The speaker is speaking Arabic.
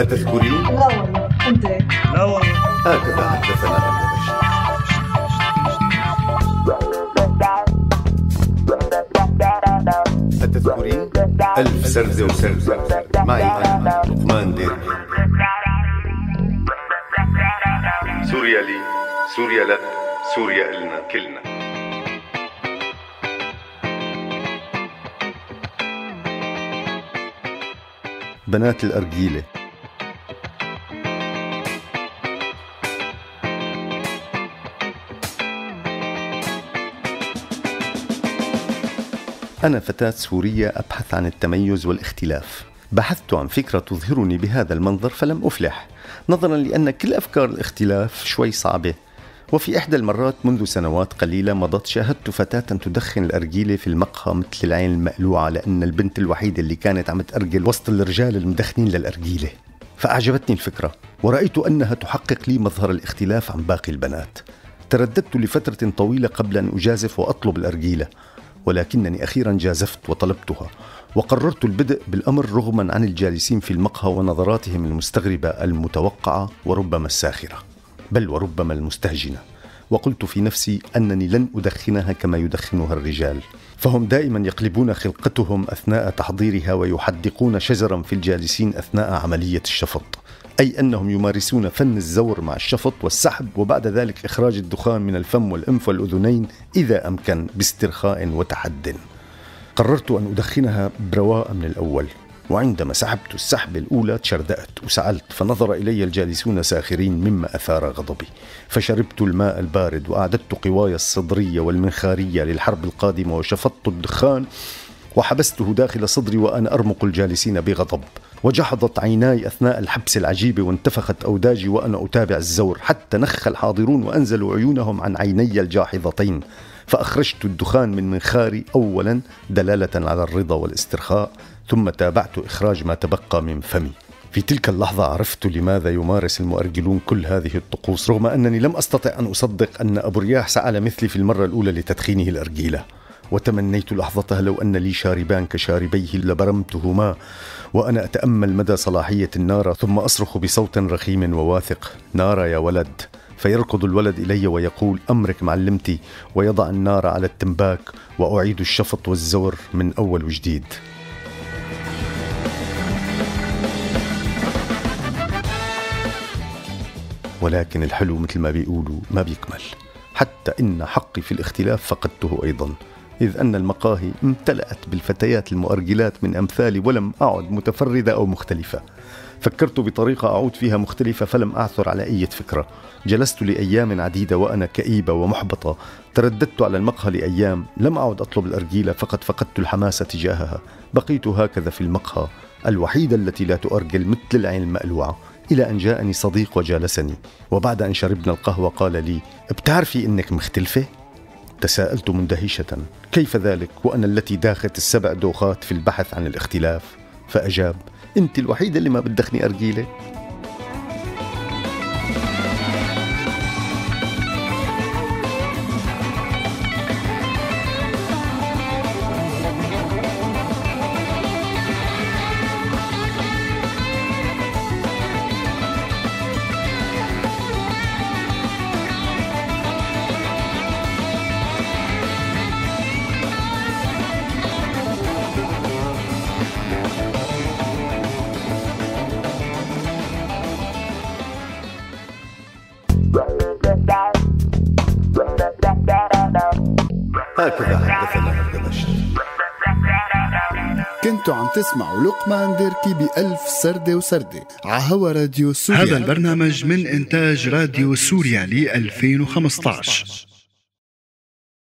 أتذكرين؟ لا والله أنت لا والله. هكذا حدثنا أبو أتذكرين؟ ألف سردة وسردة معي أنا لقمان ديربي سوريا لي سوريا لك سوريا إلنا كلنا. بنات الأرجيلة. أنا فتاة سورية أبحث عن التميز والاختلاف. بحثت عن فكرة تظهرني بهذا المنظر فلم أفلح. نظرا لأن كل أفكار الاختلاف شوي صعبة. وفي إحدى المرات منذ سنوات قليلة مضت شاهدت فتاة تدخن الأرجيلة في المقهى مثل العين المقلوعة لأن البنت الوحيدة اللي كانت عم تأرجل وسط الرجال المدخنين للأرجيلة. فأعجبتني الفكرة ورأيت أنها تحقق لي مظهر الاختلاف عن باقي البنات. ترددت لفترة طويلة قبل أن أجازف وأطلب الأرجيلة. ولكنني أخيرا جازفت وطلبتها وقررت البدء بالأمر رغما عن الجالسين في المقهى ونظراتهم المستغربة المتوقعة وربما الساخرة بل وربما المستهجنة. وقلت في نفسي أنني لن أدخنها كما يدخنها الرجال. فهم دائما يقلبون خلقتهم أثناء تحضيرها ويحدقون شجرا في الجالسين أثناء عملية الشفط. أي أنهم يمارسون فن الزور مع الشفط والسحب وبعد ذلك إخراج الدخان من الفم والأنف والأذنين إذا أمكن باسترخاء وتحد. قررت أن أدخنها برواء من الأول وعندما سحبت السحبة الأولى تشردأت وسألت فنظر إلي الجالسون ساخرين مما أثار غضبي. فشربت الماء البارد وأعددت قواي الصدرية والمنخارية للحرب القادمة وشفطت الدخان وحبسته داخل صدري وأنا أرمق الجالسين بغضب. وجحظت عيناي أثناء الحبس العجيب وانتفخت أوداجي وأنا أتابع الزور حتى نخ الحاضرون وأنزلوا عيونهم عن عيني الجاحظتين فأخرجت الدخان من منخاري أولا دلالة على الرضا والاسترخاء ثم تابعت إخراج ما تبقى من فمي. في تلك اللحظة عرفت لماذا يمارس المؤرجلون كل هذه الطقوس رغم أنني لم أستطع أن أصدق أن أبو رياح سأل مثلي في المرة الأولى لتدخينه الأرجيلة. وتمنيت لحظتها لو أن لي شاربان كشاربيه لبرمتهما وأنا أتأمل مدى صلاحية النار ثم أصرخ بصوت رخيم وواثق. نار يا ولد فيركض الولد إلي ويقول أمرك معلمتي ويضع النار على التنباك وأعيد الشفط والزور من أول وجديد. ولكن الحلو مثل ما بيقولوا ما بيكمل. حتى إن حقي في الاختلاف فقدته أيضا. إذ أن المقاهي امتلأت بالفتيات المؤرجلات من أمثالي ولم أعد متفردة أو مختلفة. فكرت بطريقة أعود فيها مختلفة فلم أعثر على أي فكرة. جلست لأيام عديدة وأنا كئيبة ومحبطة. ترددت على المقهى لأيام لم أعد أطلب الأرجيلة فقد فقدت الحماسة تجاهها. بقيت هكذا في المقهى الوحيدة التي لا تؤرجل مثل العين المألوعة إلى أن جاءني صديق وجالسني. وبعد أن شربنا القهوة قال لي بتعرفي إنك مختلفة؟ تساءلت مندهشة كيف ذلك؟ وأنا التي داخت السبع دوخات في البحث عن الاختلاف. فأجاب أنت الوحيدة اللي ما بدخني أرجيلة. هكذا حدثنا هردبشت كنتوا عم تسمعوا لقمان ديركي بألف سردة وسردة عهوا راديو سوريا. هذا البرنامج من إنتاج راديو سوريا ل 2015